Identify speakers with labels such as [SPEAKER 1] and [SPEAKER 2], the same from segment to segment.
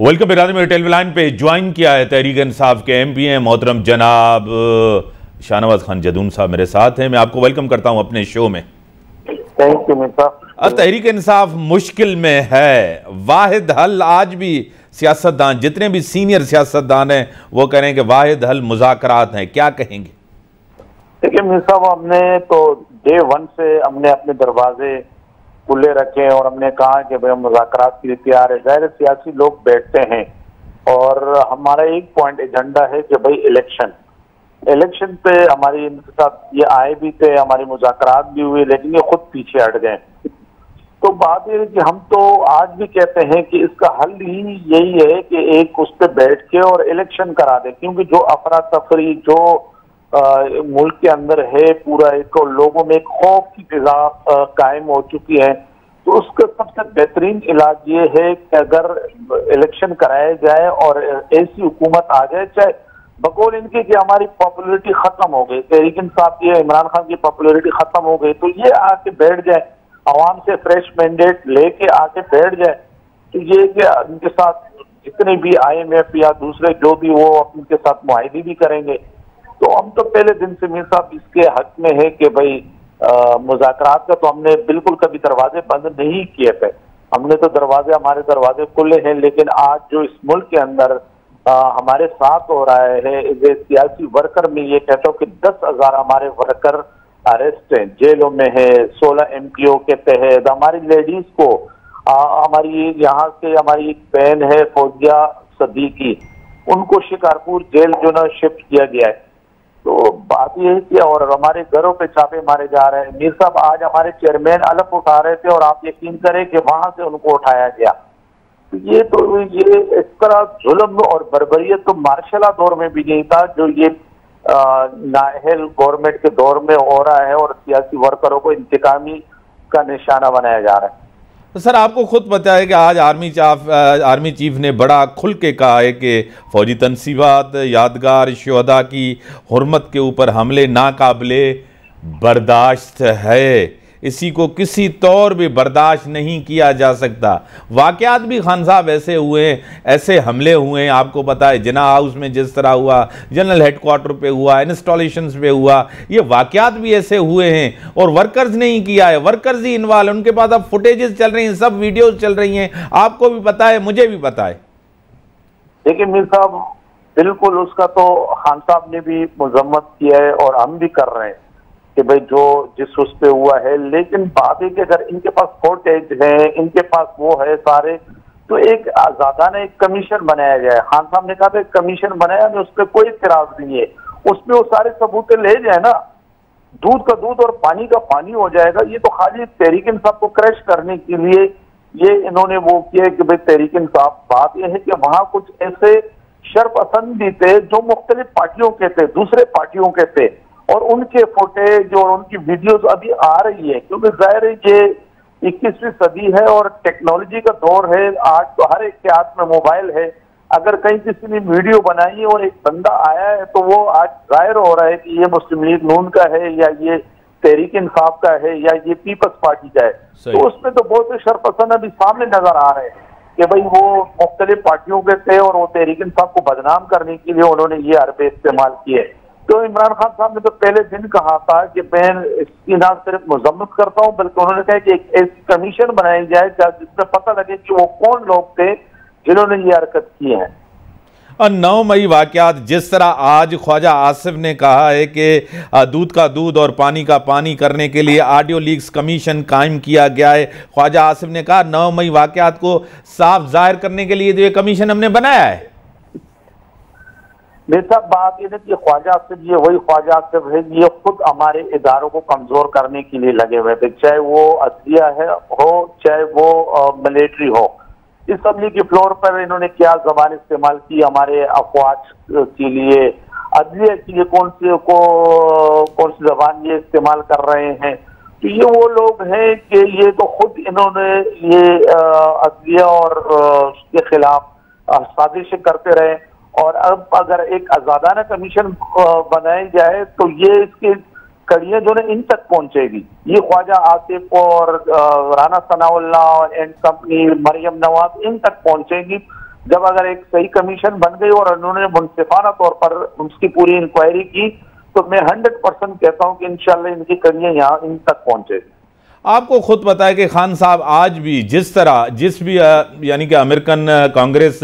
[SPEAKER 1] Welcome इरादे में टेलीविलाइन पे ज्वाइन किया है तहरीक इंसाफ के एम पी मोहतरम जनाब शाहनवाज खान जदून साहब मेरे साथ हैं। मैं आपको वेलकम करता हूँ अपने शो में। तहरीक इंसाफ मुश्किल में है। वाहिद हल आज भी सियासतदान जितने भी सीनियर सियासतदान हैं वो कह रहे हैं कि वाहिद हल मुजाकरात हैं। क्या कहेंगे?
[SPEAKER 2] देखिए मिर्ज़ा हमने तो डे वन से हमने अपने दरवाजे खुले रखे और हमने कहा कि भाई हम मुजाकरात के लिए तैयार है। ज़ाहिर सियासी लोग बैठते हैं और हमारा एक पॉइंट एजेंडा है कि भाई इलेक्शन इलेक्शन पे हमारी इनके साथ ये आए भी थे हमारी मुजाकरात भी हुए लेकिन ये खुद पीछे हट गए। तो बात यह है कि हम तो आज भी कहते हैं कि इसका हल ही यही है कि एक उस पर बैठ के और इलेक्शन करा दे क्योंकि जो अफरा तफरी जो आ, मुल्क के अंदर है पूरा एक लोगों में एक खौफ की फिजा कायम हो चुकी है। तो उसका सबसे बेहतरीन इलाज ये है कि अगर इलेक्शन कराया जाए और ऐसी हुकूमत आ जाए, चाहे बकौल इनके कि हमारी पॉपुलरिटी खत्म हो गई तहरीक साहब की इमरान खान की पॉपुलरिटी खत्म हो गई तो ये आके बैठ जाए, आवाम से फ्रेश मैंडेट लेके आके बैठ जाए तो ये कि इनके साथ जितने भी आई एम एफ़ या दूसरे जो भी वो उनके साथ मुआदे भी करेंगे। तो हम तो पहले दिन से मीर साहब इसके हक में है कि भाई मुजाकरात का तो हमने बिल्कुल कभी दरवाजे बंद नहीं किए थे। हमने तो दरवाजे हमारे दरवाजे खुले हैं लेकिन आज जो इस मुल्क के अंदर आ, हमारे साथ हो रहा है सियासी वर्कर में ये कहता हूँ कि दस हज़ार हमारे वर्कर अरेस्ट हैं जेलों में है सोलह एम पी ओ के तहत। हमारी लेडीज़ को आ, हमारी यहाँ से हमारी एक बहन है फौजिया सदी की उनको शिकारपुर जेल जो ना शिफ्ट किया गया है। तो बात यह है कि और हमारे घरों पे छापे मारे जा रहे हैं। मीर साहब, आज हमारे चेयरमैन अलग उठा रहे थे और आप यकीन करें कि वहाँ से उनको उठाया गया। तो ये तो ये इस तरह जुल्म और बरबरीत तो मार्शला दौर में भी नहीं था, जो ये नाहल गवर्नमेंट के दौर में हो रहा है और सियासी वर्करों को इंतकामी का निशाना बनाया जा रहा है।
[SPEAKER 1] तो सर, आपको खुद पता है कि आज आर्मी चाफ आर्मी चीफ ने बड़ा खुल के कहा है कि फौजी तनसीबात, यादगार शहदा की, हरमत के ऊपर हमले नाकबले बर्दाश्त है। इसी को किसी तौर भी बर्दाश्त नहीं किया जा सकता। वाक़ात भी खान साहब ऐसे हुए हैं, ऐसे हमले हुए हैं, आपको पता है, जना हाउस में जिस तरह हुआ, जनरल हेडक्वार्टर पे हुआ इंस्टॉलेशन पे हुआ, ये वाक़ात भी ऐसे हुए हैं और वर्कर्स ने ही किया है, वर्कर्स ही इन्वॉल्व उनके पास अब फुटेजेस चल रही हैं, सब वीडियोज़ चल रही हैं, आपको भी पता है, मुझे भी पता है।
[SPEAKER 2] देखिए मीर साहब, बिल्कुल उसका तो खान साहब ने भी मजम्मत किया है और हम भी कर रहे हैं। कि भाई जो जिस उस पे हुआ है, लेकिन बात है कि अगर इनके पास फोटेज है, इनके पास वो है सारे तो एक आजादा ने एक कमीशन बनाया गया है। खान साहब ने कहा था कमीशन बनाया उस पर कोई इतराज नहीं है। उसमें वो सारे सबूत ले जाए ना, दूध का दूध और पानी का पानी हो जाएगा। ये तो खाली तहरीक इंसाफ को क्रैश करने के लिए ये इन्होंने वो किया कि भाई तहरीक इंसाफ, बात यह है कि वहाँ कुछ ऐसे शरपसंद भी थे जो मुख्तलिफ़ पार्टियों के थे, दूसरे पार्टियों के थे। और उनके फुटेज और उनकी वीडियोस अभी आ रही है क्योंकि ज़ाहिर है ये इक्कीसवीं सदी है और टेक्नोलॉजी का दौर है आज तो हर एक के हाथ में मोबाइल है। अगर कहीं किसी ने वीडियो बनाई और एक बंदा आया है तो वो आज ज़ाहिर हो रहा है कि ये मुस्लिम लीग नून का है या ये तहरीक इंसाफ का है या ये पीपल्स पार्टी का है। तो उसमें तो बहुत से शरपसंद अभी सामने नज़र आ रहे हैं कि भाई वो मुख्तलिफ़ पार्टियों के थे और वो तहरीक इंसाफ को बदनाम करने के लिए उन्होंने ये हरबे इस्तेमाल किए तो इमरान खान साहब ने तो पहले दिन कहा था कि मैं इसकी ना सिर्फ़ मजम्मत करता हूँ, बल्कि उन्होंने कहा कि एक कमीशन बनाई जाए जिसमें पता लगे कि वो कौन लोग थे जिन्होंने ये हरकत की है।
[SPEAKER 1] और नौ मई वाक़ात जिस तरह आज ख्वाजा आसिफ ने कहा है कि दूध का दूध और पानी का पानी करने के लिए ऑडियो लीक्स कमीशन कायम किया गया है। ख्वाजा आसिफ ने कहा, नौ मई वाक़ात को साफ़ ज़ाहिर करने के लिए जो ये कमीशन हमने बनाया है।
[SPEAKER 2] मेरा बात ये कि ख्वाजा सिर्फ़ ये वही ख्वाजा सिर्फ़ है ये खुद हमारे इदारों को कमज़ोर करने के लिए लगे हुए थे, चाहे वो असलिया है हो, चाहे वो मिलिट्री हो। इस असम्बली के फ्लोर पर इन्होंने क्या जबान इस्तेमाल की हमारे अफवाज के लिए? अदलिया के लिए कौन सी, को, कौन सी जबान ये इस्तेमाल कर रहे हैं? तो ये वो लोग हैं कि ये तो खुद इन्होंने ये अदलिया और उसके खिलाफ साजिश करते रहे। और अब अगर एक आजादाना कमीशन बनाई जाए तो ये इसकी कड़ियाँ जो है इन तक पहुंचेगी। ये ख्वाजा आसिफ और राना सनाउल्ला और एंड कंपनी, मरियम नवाज़, इन तक पहुंचेगी। जब अगर एक सही कमीशन बन गई और उन्होंने मुनसिफाना तौर पर उसकी पूरी इंक्वायरी की तो मैं हंड्रेड परसेंट कहता हूँ कि इंशाल्लाह इनकी कमियाँ यहाँ इन तक पहुंचेगी।
[SPEAKER 1] आपको खुद पता है कि खान साहब आज भी जिस तरह, जिस भी यानी कि अमेरिकन कांग्रेस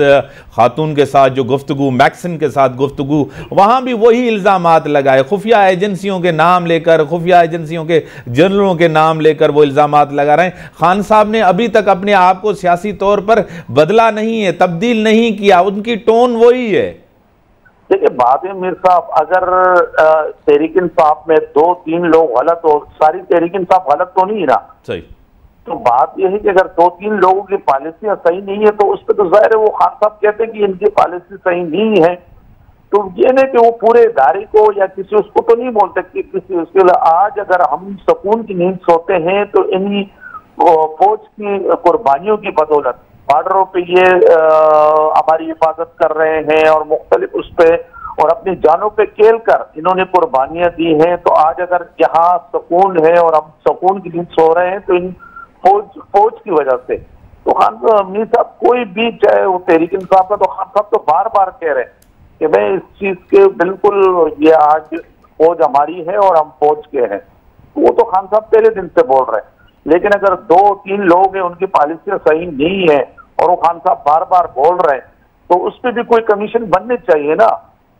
[SPEAKER 1] खातून के साथ जो गुफ्तु मैक्सिन के साथ गुफ्तु वहाँ भी वही इल्ज़ाम लगाए। खुफिया एजेंसियों के नाम लेकर, खुफिया एजेंसियों के जनरलों के नाम लेकर वो इल्ज़ाम लगा रहे हैं। खान साहब ने अभी तक अपने आप को सियासी तौर पर बदला नहीं है, तब्दील नहीं किया। उनकी टोन वही है।
[SPEAKER 2] देखिए बात है मीर साहब अगर तहरीकिन इंसाफ में दो तीन लोग गलत हो सारी तहरीकिन इंसाफ गलत तो नहीं ना?
[SPEAKER 1] सही।
[SPEAKER 2] तो बात यह है कि अगर दो तीन लोगों की पॉलिसियाँ सही नहीं है तो उस पर तो ज़ाहिर है वो खान साहब कहते हैं कि इनकी पॉलिसी सही नहीं है। तो ये नहीं कि वो पूरे इदारे को या किसी उसको तो नहीं बोल सकते किसी उसके लिए। आज अगर हम सुकून की नींद सोते हैं तो इन्हीं फौज की कुर्बानियों की बदौलत बॉर्डरों पे ये हमारी हिफाजत कर रहे हैं और मुख्तलिफ़ उस पर और अपनी जानों पे खेल कर इन्होंने कुर्बानियाँ दी हैं। तो आज अगर यहाँ सुकून है और हम सुकून की नींद सो रहे हैं तो इन फौज फौज की वजह से। तो खान मीर साहब कोई भी चाहे वो तहरीक इंसाफ का तो खान साहब तो बार बार कह रहे हैं कि भाई इस चीज़ के बिल्कुल ये आज फौज हमारी है और हम फौज के हैं। वो तो खान साहब पहले दिन से बोल रहे हैं। लेकिन अगर दो तीन लोग हैं, उनकी पॉलिसियाँ सही नहीं है और वो खान साहब बार बार बोल रहे हैं तो उस पर भी कोई कमीशन बनने चाहिए ना?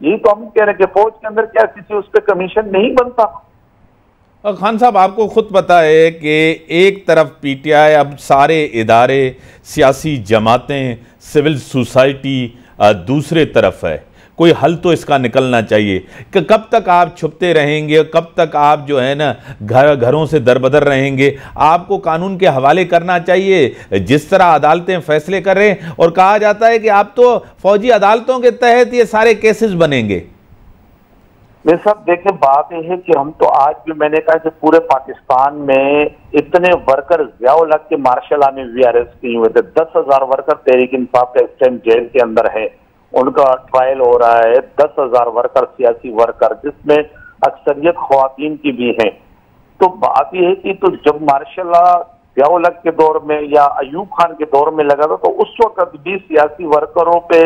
[SPEAKER 2] यही तो हम कह रहे हैं कि फौज के अंदर क्या किसी उस पर कमीशन नहीं बनता।
[SPEAKER 1] खान साहब, आपको खुद पता है कि एक तरफ़ पीटीआई, अब सारे इदारे, सियासी जमातें, सिविल सोसाइटी दूसरे तरफ़ है। कोई हल तो इसका निकलना चाहिए। कि कब तक आप छुपते रहेंगे, कब तक आप जो है ना घर, घरों से दरबदर रहेंगे? आपको कानून के हवाले करना चाहिए। जिस तरह अदालतें फैसले कर रहे हैं, और कहा जाता है कि आप तो फौजी अदालतों के तहत ये सारे केसेस बनेंगे।
[SPEAKER 2] मेरे साहब देखें बात यह है कि हम तो आज भी, मैंने कहा कि पूरे पाकिस्तान में इतने वर्कर ज़्यादा लग के मार्शल आर्मी भी अरेस्ट किए हुए थे। दस हज़ार वर्कर तहरीक इंसाफ का टाइम जेल के अंदर है। उनका ट्रायल हो रहा है, दस हज़ार वर्कर सियासी वर्कर जिसमें अक्सरियत खातन की भी है। तो बात यह है कि तो जब मार्शल ब्याउलक के दौर में या अयूब खान के दौर में लगा था तो उस वक्त भी सियासी वर्करों पे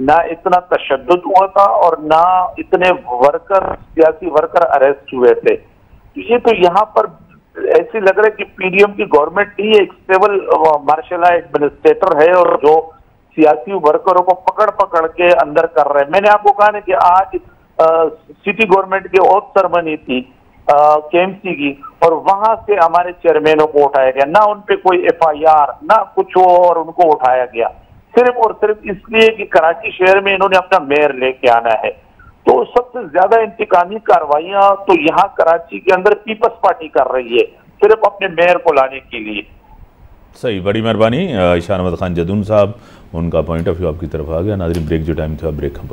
[SPEAKER 2] ना इतना तशद हुआ था और ना इतने वर्कर सियासी वर्कर अरेस्ट हुए थे। तो ये तो यहाँ पर ऐसे लग रहा है कि पीडीएम की गवर्नमेंट ही एक सिविल मार्शल एडमिनिस्ट्रेटर है और जो सियासी वर्करों को पकड़ पकड़ के अंदर कर रहे हैं। मैंने आपको कहा ना कि आज सिटी गवर्नमेंट की ओथ सरमनी थी केएमसी की, और वहाँ से हमारे चेयरमैनों को उठाया गया। ना उन पे कोई एफआईआर, ना कुछ और उनको उठाया गया। सिर्फ़ और सिर्फ़ इसलिए कि कराची शहर में इन्होंने अपना मेयर लेके आना है। तो सबसे ज़्यादा इंतकामी कार्रवाइयाँ तो यहाँ कराची के अंदर पीपल्स पार्टी कर रही है, सिर्फ़ अपने मेयर को लाने के लिए।
[SPEAKER 1] सही, बड़ी मेहरबानी ईशान अहमद खान जदून साहब। उनका पॉइंट ऑफ़ व्यू आपकी तरफ़ आ गया। नाजरी ब्रेक जो टाइम था ब्रेक हम